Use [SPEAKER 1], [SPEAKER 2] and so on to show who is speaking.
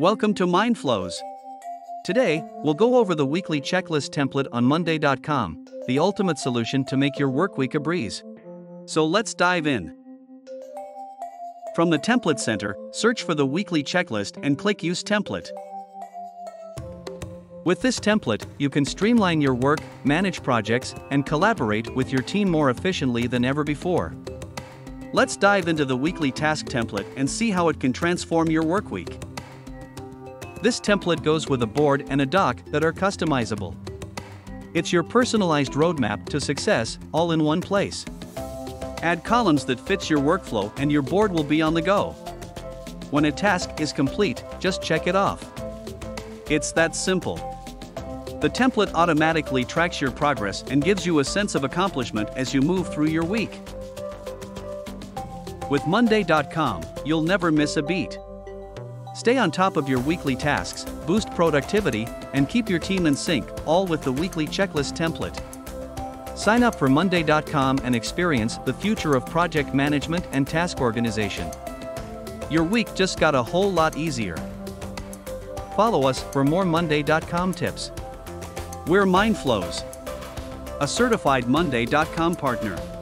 [SPEAKER 1] Welcome to Mindflows. Today, we'll go over the weekly checklist template on Monday.com, the ultimate solution to make your workweek a breeze. So let's dive in. From the Template Center, search for the weekly checklist and click Use Template. With this template, you can streamline your work, manage projects, and collaborate with your team more efficiently than ever before. Let's dive into the weekly task template and see how it can transform your workweek. This template goes with a board and a doc that are customizable. It's your personalized roadmap to success, all in one place. Add columns that fits your workflow and your board will be on the go. When a task is complete, just check it off. It's that simple. The template automatically tracks your progress and gives you a sense of accomplishment as you move through your week. With Monday.com, you'll never miss a beat. Stay on top of your weekly tasks, boost productivity, and keep your team in sync, all with the weekly checklist template. Sign up for Monday.com and experience the future of project management and task organization. Your week just got a whole lot easier. Follow us for more Monday.com tips. We're Mindflows, a certified Monday.com partner.